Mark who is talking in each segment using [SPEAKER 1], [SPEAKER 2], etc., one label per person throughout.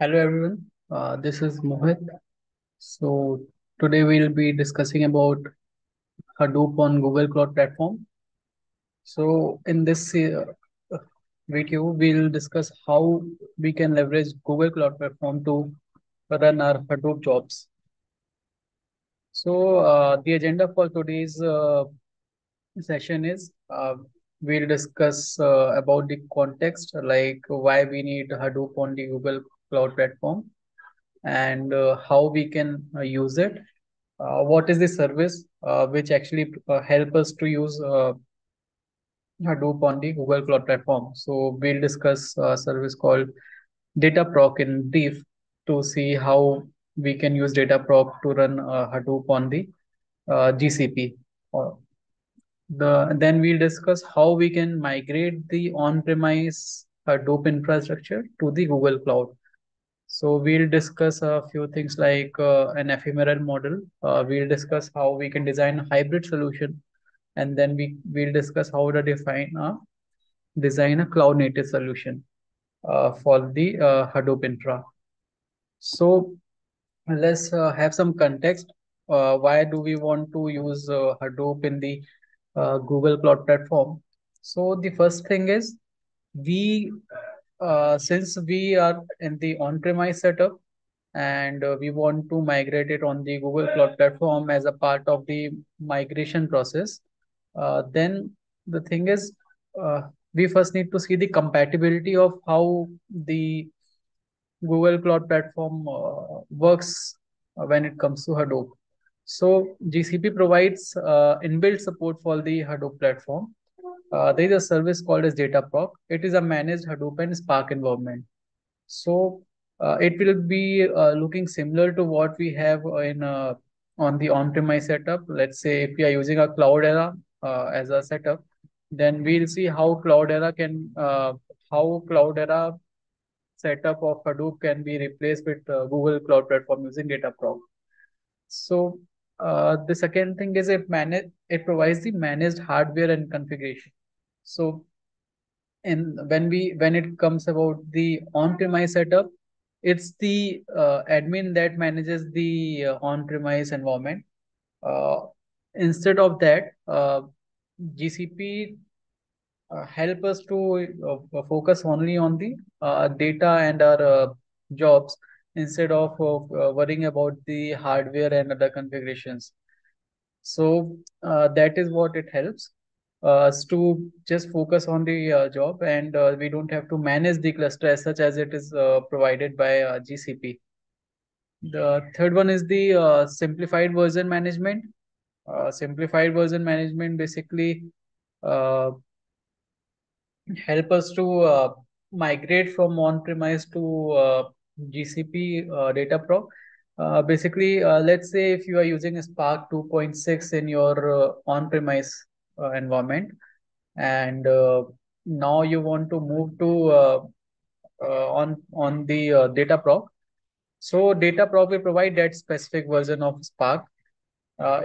[SPEAKER 1] Hello everyone, uh, this is Mohit. So today we'll be discussing about Hadoop on Google Cloud Platform. So in this uh, video, we'll discuss how we can leverage Google Cloud Platform to run our Hadoop jobs. So uh, the agenda for today's uh, session is uh, we'll discuss uh, about the context, like why we need Hadoop on the Google Cloud Platform and uh, how we can uh, use it. Uh, what is the service which actually help us to use Hadoop on the Google Cloud Platform. So we'll discuss a service called Dataproc in brief to see how we can use Dataproc to run uh, Hadoop on the uh, GCP. The then we'll discuss how we can migrate the on-premise Hadoop infrastructure to the Google Cloud. So we'll discuss a few things like uh, an ephemeral model. Uh, we'll discuss how we can design a hybrid solution, and then we will discuss how to define a design a cloud native solution uh, for the uh, Hadoop infra. So let's uh, have some context. Uh, why do we want to use Hadoop in the Google Cloud Platform? So the first thing is we uh, since we are in the on-premise setup and uh, we want to migrate it on the Google Cloud Platform as a part of the migration process, uh, then the thing is uh, we first need to see the compatibility of how the Google Cloud Platform uh, works when it comes to Hadoop. So GCP provides inbuilt support for the Hadoop platform. Uh, there is a service called as Dataproc. It is a managed Hadoop and Spark environment. So uh, it will be uh, looking similar to what we have in uh, on the on-premise setup. Let's say if we are using a Cloudera uh, as a setup, then we'll see how Cloudera can uh, how Cloudera setup of Hadoop can be replaced with Google Cloud Platform using Dataproc. So the second thing is it manage it provides the managed hardware and configuration. So in when we when it comes about the on-premise setup, it's the uh, admin that manages the uh, on-premise environment. Uh, instead of that, uh, GCP uh, help us to uh, focus only on the data and our jobs instead of worrying about the hardware and other configurations. So that is what it helps us to just focus on the uh, job and uh, we don't have to manage the cluster as such as it is uh, provided by uh, GCP. The third one is the uh, simplified version management. Uh, simplified version management basically uh, help us to uh, migrate from on-premise to uh, GCP uh, Dataproc. Uh, basically, uh, let's say if you are using Spark 2.6 in your uh, on-premise uh, environment, and uh, now you want to move to uh, uh, on on the uh, Dataproc. So Dataproc will provide that specific version of Spark uh,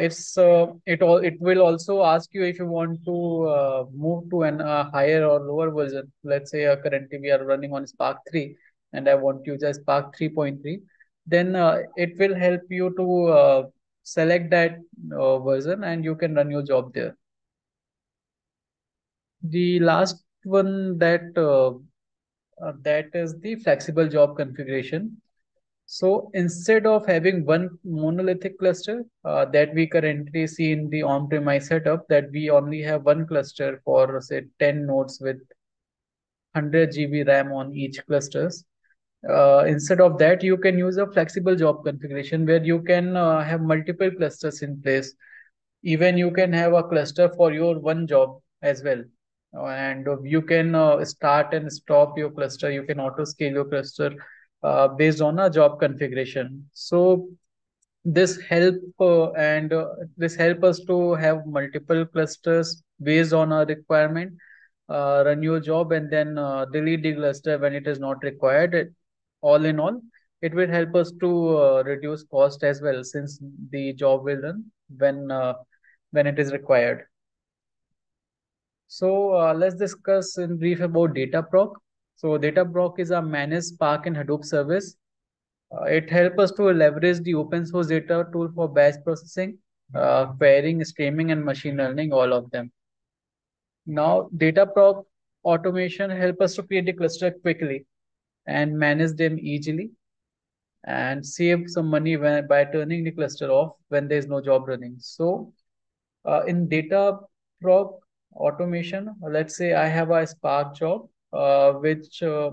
[SPEAKER 1] it all it will also ask you if you want to uh, move to an uh, higher or lower version. Let's say currently we are running on Spark 3 and I want to use Spark 3.3. Then it will help you to select that version and you can run your job there. The last one that uh, uh, that is the flexible job configuration. So instead of having one monolithic cluster uh, that we currently see in the on-premise setup, that we only have one cluster for say 10 nodes with 100 GB RAM on each clusters. Uh, instead of that, you can use a flexible job configuration where you can uh, have multiple clusters in place. Even you can have a cluster for your one job as well. And you can uh, start and stop your cluster. You can auto scale your cluster uh, based on a job configuration. So this help uh, and uh, this help us to have multiple clusters based on a requirement, uh, run your job and then uh, delete the cluster when it is not required. It, all in all, it will help us to uh, reduce cost as well since the job will run when uh, when it is required. So uh, let's discuss in brief about Dataproc. So Dataproc is a managed Spark and Hadoop service Uh, it helps us to leverage the open source data tool for batch processing, uh, pairing, streaming, and machine learning, all of them. Now, Dataproc automation help us to create the cluster quickly and manage them easily and save some money when, by turning the cluster off when there is no job running. So uh, in Dataproc automation, let's say I have a Spark job uh, which uh,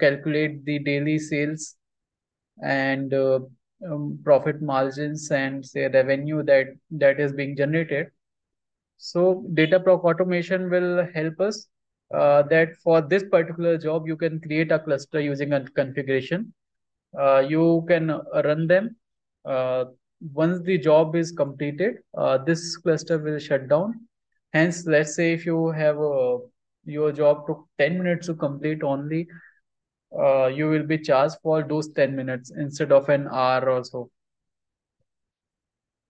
[SPEAKER 1] calculate the daily sales and uh, um, profit margins and say revenue that that is being generated. So Dataproc automation will help us uh, that for this particular job, you can create a cluster using a configuration. Uh, you can run them. Uh, once the job is completed, uh, this cluster will shut down. Hence, let's say if you have a, your job took 10 minutes to complete only, uh, you will be charged for those 10 minutes instead of an hour or so.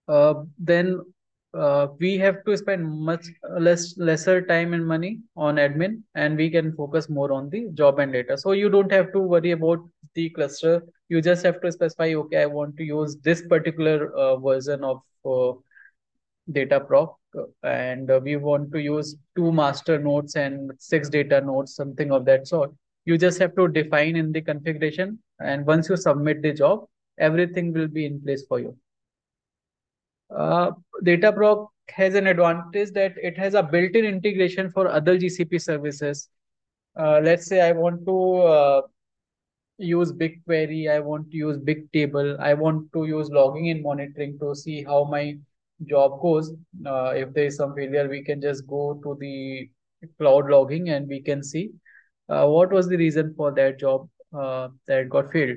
[SPEAKER 1] Uh, then uh, we have to spend much less lesser time and money on admin and we can focus more on the job and data. So you don't have to worry about the cluster. You just have to specify okay i want to use this particular uh, version of uh, Dataproc and uh, we want to use two master nodes and six data nodes something of that sort you just have to define in the configuration and once you submit the job everything will be in place for you uh, Dataproc has an advantage that it has a built-in integration for other GCP services. Uh, let's say I want to uh, use BigQuery, I want to use Bigtable, I want to use logging and monitoring to see how my job goes. Uh, if there is some failure, we can just go to the cloud logging and we can see uh, what was the reason for that job uh, that got failed.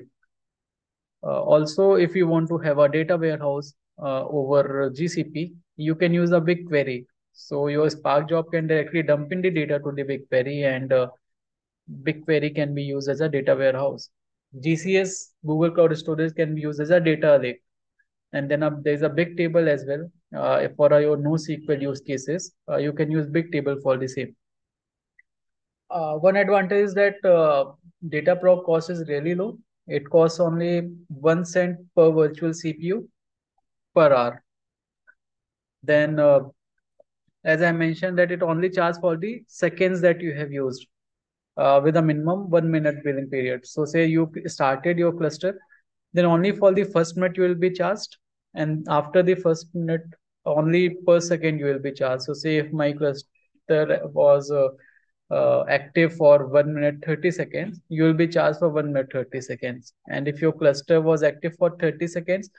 [SPEAKER 1] Uh, also, if you want to have a data warehouse, uh, over GCP, you can use a BigQuery. So your Spark job can directly dump in the data to the BigQuery and uh, BigQuery can be used as a data warehouse. GCS, Google Cloud Storage can be used as a data lake. And then uh, there's a Bigtable as well. Uh, for uh, your NoSQL use cases, uh, you can use Bigtable for the same. Uh, one advantage is that uh, Dataproc cost is really low. It costs only one cent per virtual CPU per hour. Then, as I mentioned, that it only charges for the seconds that you have used with a minimum one minute billing period. So say you started your cluster, then only for the first minute you will be charged. And after the first minute, only per second you will be charged. So say if my cluster was uh, uh, active for 1 minute 30 seconds, you will be charged for 1 minute 30 seconds. And if your cluster was active for 30 seconds,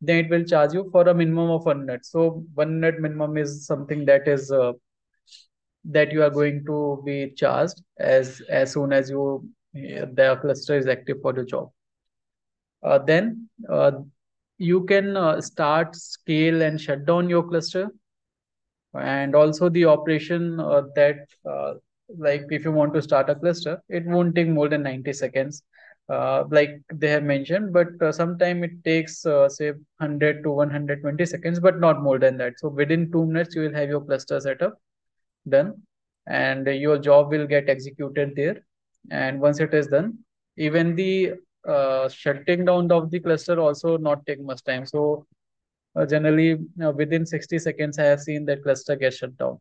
[SPEAKER 1] then it will charge you for a minimum of one minute. So one minute minimum is something that is uh, that you are going to be charged as as soon as you the cluster is active for the job. Uh, then uh, you can uh, start, scale, and shut down your cluster, and also the operation uh, that uh, like if you want to start a cluster, it won't take more than 90 seconds uh, like they have mentioned, but uh, sometime it takes uh, say 100 to 120 seconds, but not more than that. So within two minutes, you will have your cluster setup done and your job will get executed there. And once it is done, even the uh, shutting down of the cluster also not take much time. So uh, generally uh, within 60 seconds, I have seen that cluster get shut down.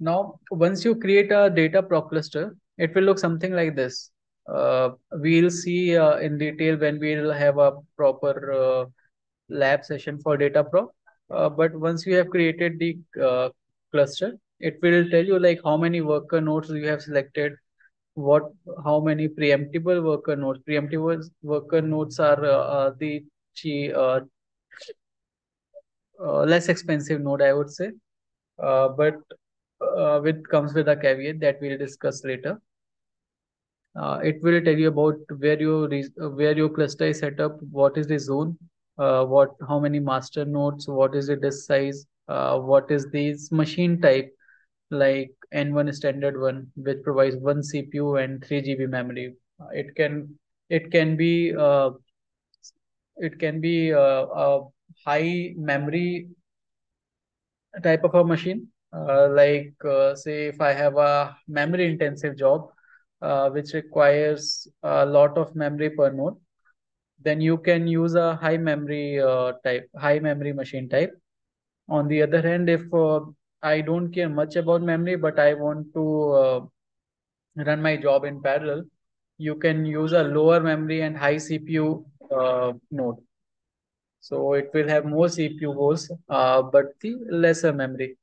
[SPEAKER 1] Now, once you create a Dataproc cluster, it will look something like this. Uh, we'll see uh, in detail when we'll have a proper lab session for Dataproc. Uh, but once you have created the cluster, it will tell you like how many worker nodes you have selected, what, how many preemptible worker nodes. Preemptible worker nodes are uh, the less expensive node, I would say. but uh, with comes with a caveat that we'll discuss later. Uh, it will tell you about where your where your cluster is set up, what is the zone, uh, what how many master nodes, what is the disk size, uh, what is the machine type, like N1 standard one, which provides one CPU and 3 GB memory. It can it can be uh, it can be uh, a high memory type of a machine uh, like uh, say if I have a memory intensive job, uh, which requires a lot of memory per node, then you can use a high memory uh, type, high memory machine type. On the other hand, if uh, I don't care much about memory, but I want to uh, run my job in parallel, you can use a lower memory and high CPU uh, node. So it will have more CPU cores, uh, but the lesser memory.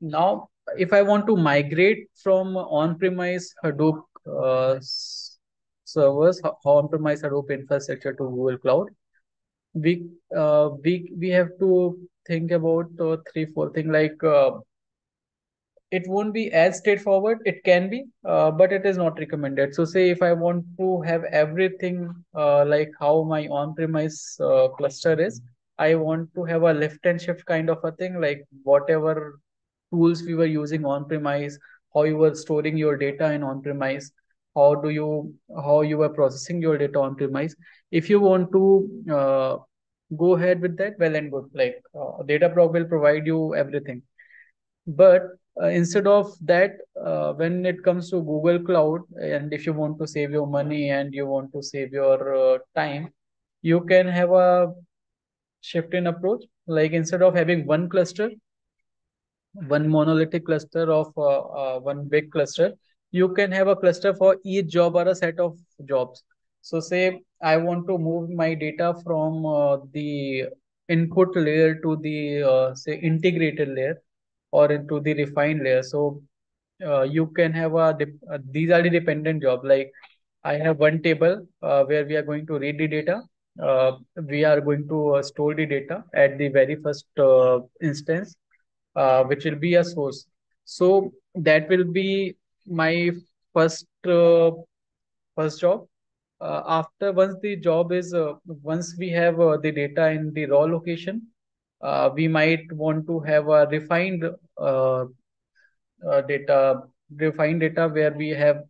[SPEAKER 1] Now, if I want to migrate from on-premise Hadoop uh, servers, on-premise Hadoop infrastructure to Google Cloud, we uh, we we have to think about uh, three four things like uh, it won't be as straightforward. It can be uh, but it is not recommended. So say if i want to have everything uh, like how my on-premise uh, cluster is i want to have a lift and shift kind of a thing like whatever tools we were using on-premise how you were storing your data in on-premise how do you how you were processing your data on-premise. If you want to uh, go ahead with that? Well and good. Like uh, dataproc will provide you everything. But uh, instead of that uh, when it comes to google cloud and if you want to save your money and you want to save your uh, time you can have a shift in approach. Like instead of having one cluster one monolithic cluster of uh, uh, one big cluster you can have a cluster for each job or a set of jobs so say I want to move my data from uh, the input layer to the uh, say integrated layer or into the refined layer. So uh, you can have a uh, these are the dependent job. Like I have one table uh, where we are going to read the data. Uh, we are going to store the data at the very first instance, which will be a source. So that will be my first first job uh, after once the job is uh, once we have uh, the data in the raw location uh, we might want to have a refined uh, uh, data refined data where we have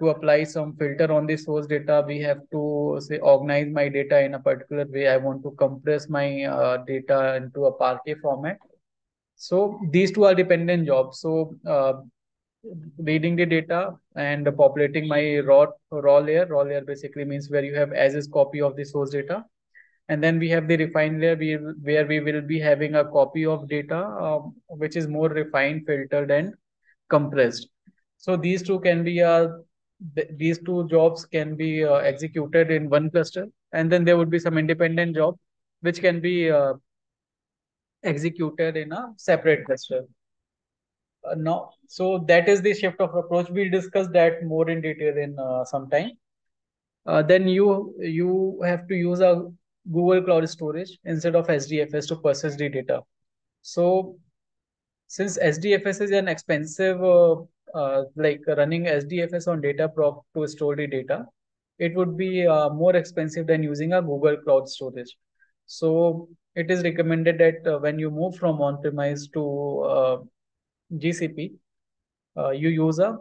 [SPEAKER 1] to apply some filter on the source data. We have to say organize my data in a particular way. I want to compress my data into a parquet format. So these two are dependent jobs. So reading the data and populating my raw raw layer. Raw layer basically means where you have as is copy of the source data. And then we have the refined layer where we will be having a copy of data um, which is more refined, filtered, and compressed. So these two can be uh, th these two jobs can be uh, executed in one cluster, and then there would be some independent job which can be uh, executed in a separate cluster uh, no so that is the shift of approach. We'll discuss that more in detail in uh, some time. Uh, then you you have to use a google cloud storage instead of hdfs to process the data. So since hdfs is an expensive uh, uh, like running hdfs on dataproc to store the data it would be uh, more expensive than using a google cloud storage. So it is recommended that when you move from on-premise to GCP, uh, you use a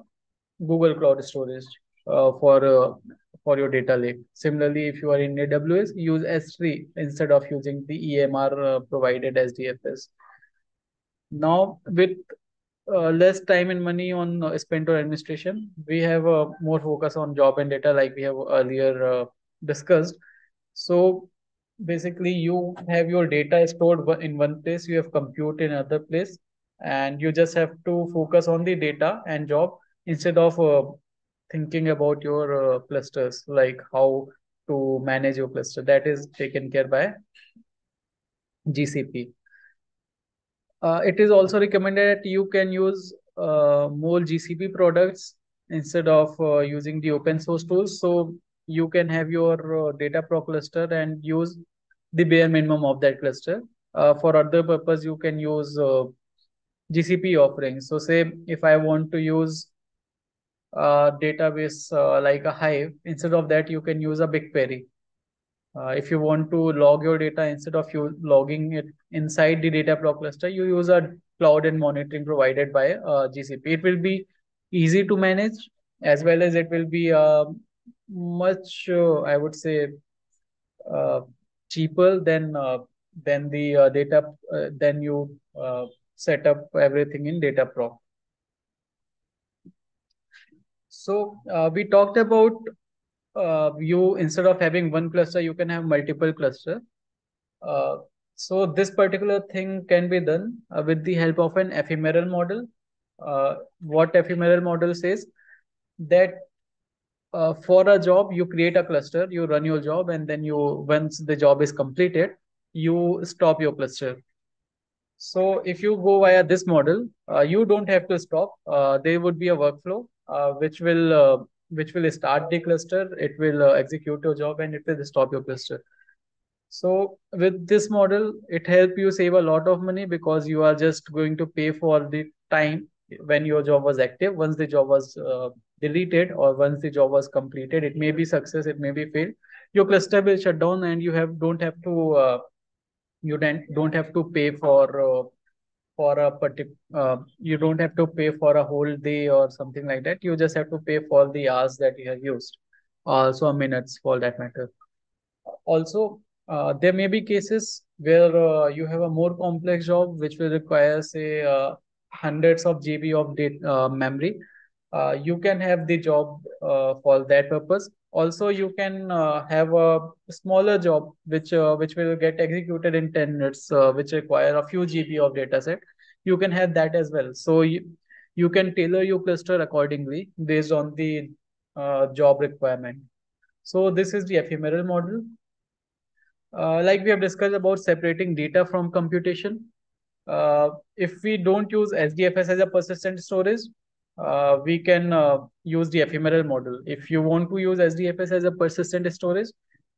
[SPEAKER 1] Google Cloud Storage uh, for uh, for your data lake. Similarly, if you are in AWS, use S3 instead of using the EMR provided HDFS. Now, with uh, less time and money on uh, spent on administration. We have uh, more focus on job and data like we have earlier discussed. So basically you have your data stored in one place, you have compute in another place and you just have to focus on the data and job instead of uh, thinking about your uh, clusters like how to manage your cluster. That is taken care by gcp uh, it is also recommended that you can use uh, more gcp products instead of uh, using the open source tools. So you can have your uh, dataproc cluster and use the bare minimum of that cluster. For other purpose you can use GCP offerings. So say if I want to use a database uh, like a Hive, instead of that, you can use a BigQuery. Uh, if you want to log your data instead of you logging it inside the Dataproc cluster, you use a cloud and monitoring provided by uh, GCP. It will be easy to manage as well as it will be uh, much, uh, I would say, uh, cheaper than than the data uh, than you set up everything in Dataproc. So uh, we talked about uh, you instead of having one cluster, you can have multiple cluster. Uh, so this particular thing can be done uh, with the help of an ephemeral model. Uh, what ephemeral model says that uh, for a job, you create a cluster, you run your job, and then you once the job is completed, you stop your cluster. So if you go via this model, uh, you don't have to stop. Uh, there would be a workflow uh, which will uh, which will start the cluster, it will uh, execute your job, and it will stop your cluster. So with this model, it helps you save a lot of money because you are just going to pay for the time when your job was active. Once the job was deleted or once the job was completed, it may be success, it may be fail. Your cluster will shut down, and you have don't have to you don't don't have to pay for uh, for a particular uh, you don't have to pay for a whole day or something like that. You just have to pay for the hours that you have used, also minutes for that matter. Also, uh, there may be cases where uh, you have a more complex job which will require, say, uh, hundreds of GB of data uh, memory. Uh, you can have the job uh, for that purpose. Also, you can have a smaller job which which will get executed in 10 minutes, which require a few GB of data set. You can have that as well. So you, you can tailor your cluster accordingly based on the job requirement. So this is the ephemeral model. Uh, like we have discussed about separating data from computation. Uh, if we don't use HDFS as a persistent storage, uh, we can uh, use the ephemeral model. If you want to use HDFS as a persistent storage,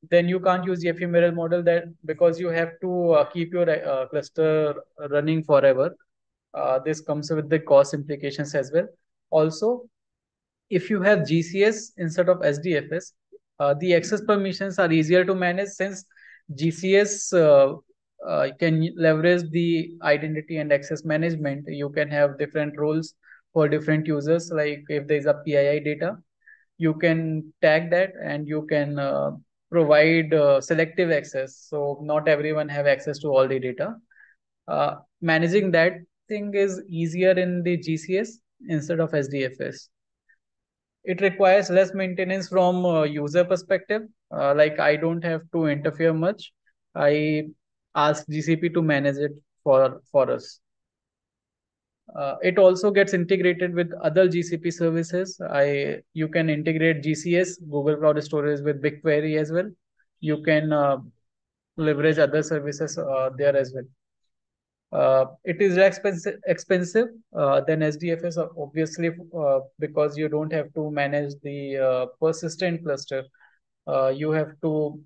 [SPEAKER 1] then you can't use the ephemeral model that because you have to uh, keep your uh, cluster running forever. this comes with the cost implications as well. Also, if you have GCS instead of HDFS, the access permissions are easier to manage since GCS uh, uh, can leverage the identity and access management. You can have different roles for different users. Like if there's a PII data, you can tag that and you can uh, provide uh, selective access. So not everyone have access to all the data. Uh, managing that thing is easier in the GCS instead of HDFS it requires less maintenance from uh, user perspective. Uh, like I don't have to interfere much. I ask GCP to manage it for, for us. Uh, it also gets integrated with other GCP services. I You can integrate GCS, Google Cloud Storage with BigQuery as well. You can uh, leverage other services uh, there as well. Uh, it is expensive, expensive uh, than HDFS, obviously, uh, because you don't have to manage the persistent cluster. You have to,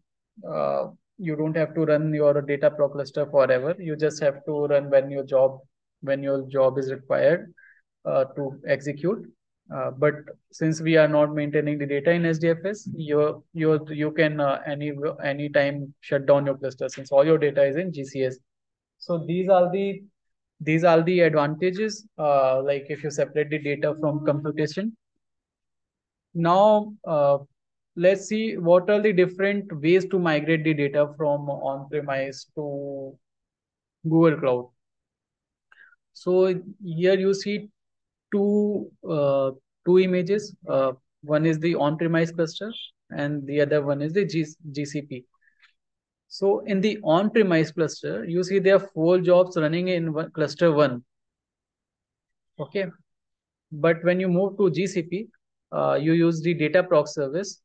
[SPEAKER 1] you don't have to run your Dataproc cluster forever. You just have to run when your job, when your job is required to execute. but since we are not maintaining the data in HDFS, you you you can any any time shut down your cluster since all your data is in GCS. So these are the these are the advantages, uh, like if you separate the data from computation. Now, uh, let's see what are the different ways to migrate the data from on-premise to Google Cloud. So here you see two uh, two images. Uh, one is the on-premise cluster and the other one is the G GCP. So in the on-premise cluster, you see there are four jobs running in one, cluster one. Okay. But when you move to GCP, uh, you use the Dataproc service.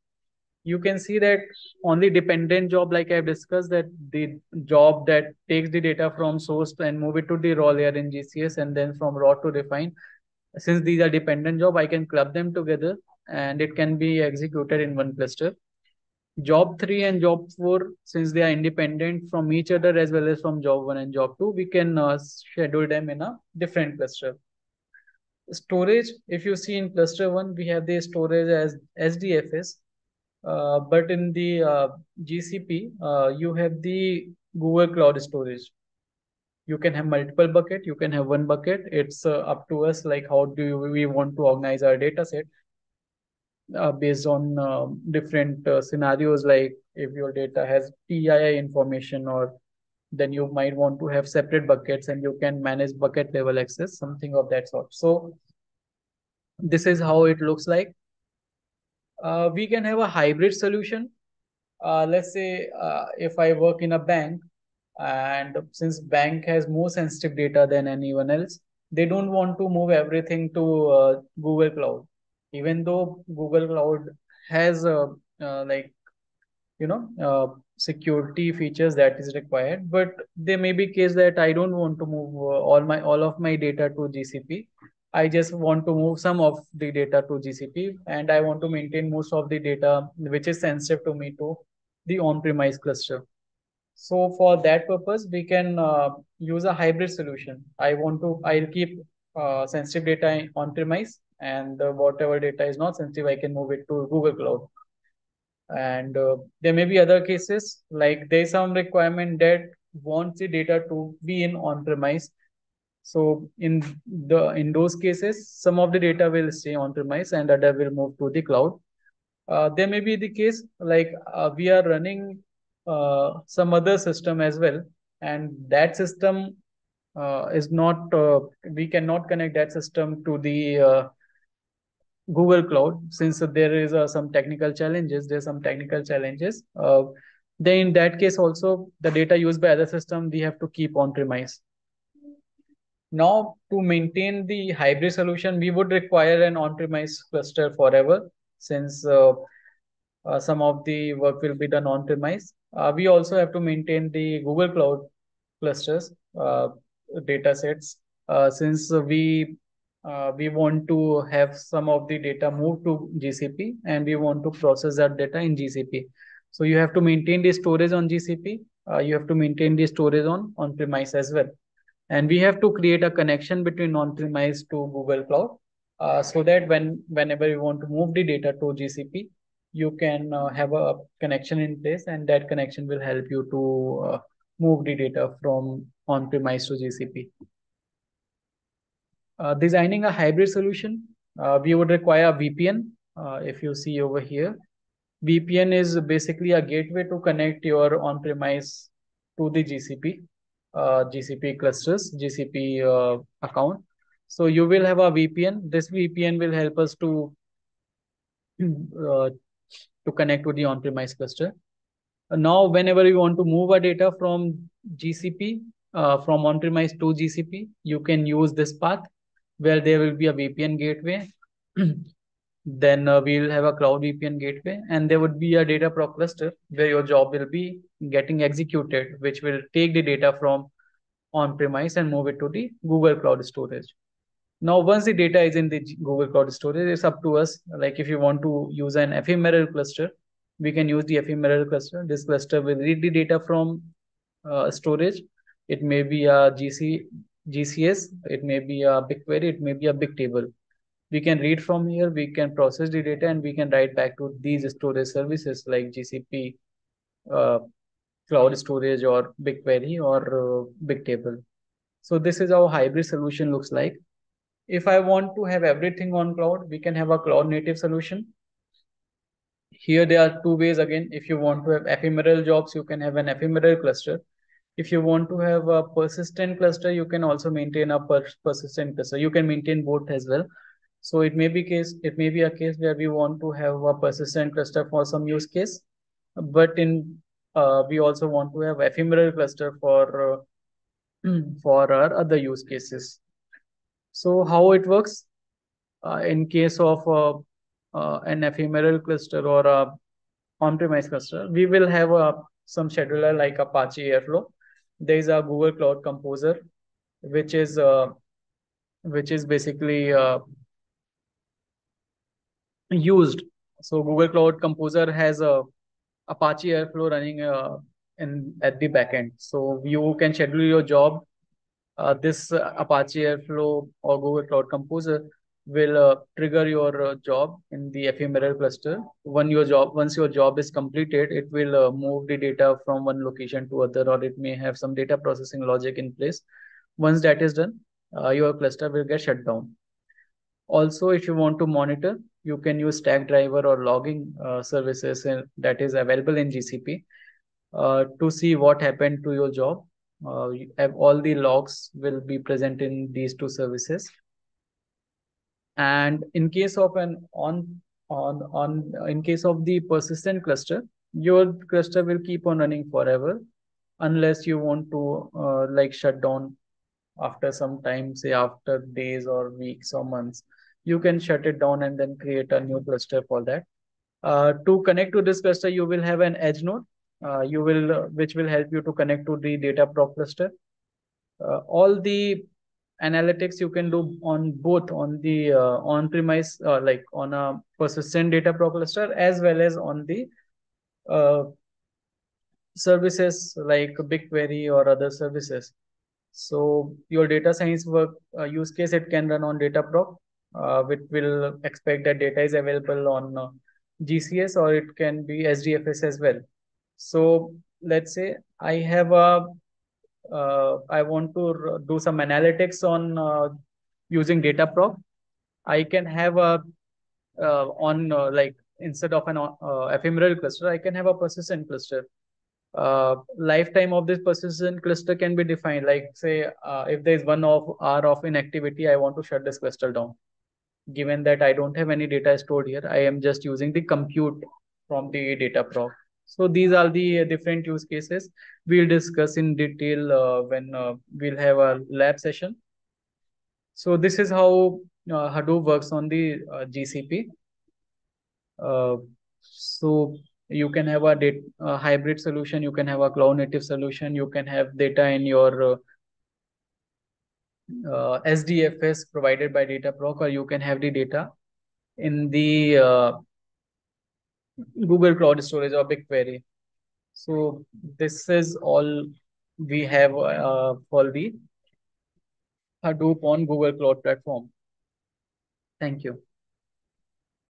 [SPEAKER 1] You can see that only dependent job, like I've discussed, that the job that takes the data from source and move it to the raw layer in GCS and then from raw to refine. Since these are dependent job, I can club them together and it can be executed in one cluster. Job 3 and job 4 since they are independent from each other as well as from job 1 and job 2 we can uh, schedule them in a different cluster. Storage if you see in cluster 1 we have the storage as hdfs uh, but in the uh, gcp uh, you have the google cloud storage you can have multiple bucket you can have one bucket it's uh, up to us like how do we want to organize our data set uh, based on uh, different scenarios like if your data has PII information or then you might want to have separate buckets and you can manage bucket level access, something of that sort. So this is how it looks like. Uh, we can have a hybrid solution. Uh, let's say uh, if I work in a bank and since bank has more sensitive data than anyone else, they don't want to move everything to uh, Google Cloud. Even though Google Cloud has uh, uh, like you know uh, security features that is required but there may be case that i don't want to move all my all of my data to gcp i just want to move some of the data to gcp and i want to maintain most of the data which is sensitive to me to the on-premise cluster so for that purpose we can uh, use a hybrid solution i want to i'll keep uh, sensitive data on premise and uh, whatever data is not sensitive i can move it to google cloud and uh, there may be other cases like there's some requirement that wants the data to be in on-premise. So in the in those cases, some of the data will stay on-premise and other will move to the cloud. Uh, there may be the case like uh, we are running uh, some other system as well, and that system uh, is not uh, we cannot connect that system to the uh, Google Cloud, since there is some technical challenges, there's some technical challenges. Then in that case also, the data used by other system, we have to keep on premise. Now, to maintain the hybrid solution, we would require an on-premise cluster forever, since uh, uh, some of the work will be done on-premise. Uh, we also have to maintain the Google Cloud clusters, uh, data sets, uh, since we uh, we want to have some of the data moved to GCP and we want to process that data in GCP. So you have to maintain the storage on GCP. Uh, you have to maintain the storage on on-premise as well. And we have to create a connection between on-premise to Google Cloud uh, so that when whenever you want to move the data to GCP, you can uh, have a connection in place and that connection will help you to uh, move the data from on-premise to GCP. Uh, designing a hybrid solution, uh, we would require a VPN. Uh, if you see over here, VPN is basically a gateway to connect your on-premise to the GCP, GCP clusters, GCP account. So you will have a VPN. This VPN will help us to uh, to connect with the on-premise cluster. Uh, now, whenever you want to move a data from GCP, uh, from on-premise to GCP, you can use this path where there will be a VPN gateway. then uh, we'll have a cloud VPN gateway, and there would be a Dataproc cluster where your job will be getting executed, which will take the data from on-premise and move it to the Google Cloud storage. Now, once the data is in the Google Cloud storage, it's up to us. Like if you want to use an ephemeral cluster, we can use the ephemeral cluster. This cluster will read the data from uh, storage. It may be a GC GCS, it may be a BigQuery, it may be a Bigtable. We can read from here, we can process the data, and we can write back to these storage services like GCP, uh, Cloud Storage, or BigQuery, or uh, Bigtable. So this is how hybrid solution looks like. If I want to have everything on cloud, we can have a cloud native solution. Here there are two ways again. If you want to have ephemeral jobs, you can have an ephemeral cluster if you want to have a persistent cluster, you can also maintain a per persistent cluster. You can maintain both as well. So it may be case, it may be a case where we want to have a persistent cluster for some use case, but in uh, we also want to have ephemeral cluster for uh, for our other use cases. So how it works uh, in case of uh, uh, an ephemeral cluster or a on-premise cluster, we will have a some scheduler like Apache Airflow there is a Google Cloud Composer, which is uh, which is basically uh, used. So Google Cloud Composer has a Apache Airflow running uh, in at the backend. So you can schedule your job. Uh, this uh, Apache Airflow or Google Cloud Composer will uh, trigger your uh, job in the ephemeral cluster. When your job, once your job is completed, it will uh, move the data from one location to other, or it may have some data processing logic in place. Once that is done, your cluster will get shut down. Also, if you want to monitor, you can use Stackdriver or logging uh, services in, that is available in GCP uh, to see what happened to your job. all the logs will be present in these two services and in case of an on on on in case of the persistent cluster, your cluster will keep on running forever unless you want to uh, like shut down after some time, say after days or weeks or months, you can shut it down and then create a new cluster for that. Uh, to connect to this cluster, you will have an edge node, uh, you will uh, which will help you to connect to the Dataproc cluster. Uh, all the analytics you can do on both on the uh, on-premise, uh, like on a persistent Dataproc cluster, as well as on the services like BigQuery or other services. So your data science work use case, it can run on Dataproc, uh, which will expect that data is available on uh, GCS or it can be HDFS as well. So let's say I have a, uh, I want to do some analytics on uh, using Dataproc. I can have a uh, on uh, like instead of an uh, ephemeral cluster, I can have a persistent cluster uh, lifetime of this persistent cluster can be defined. Like say, uh, if there is one of hour of inactivity, I want to shut this cluster down. Given that I don't have any data stored here, I am just using the compute from the Dataproc. So these are the different use cases. We'll discuss in detail uh, when uh, we'll have a lab session. So this is how uh, Hadoop works on the uh, GCP. so you can have a data, a hybrid solution you can have a cloud native solution you can have data in your uh, uh, HDFS provided by Dataproc, or you can have the data in the uh, Google Cloud Storage or BigQuery. So this is all we have uh, for the Hadoop on Google Cloud Platform. Thank you.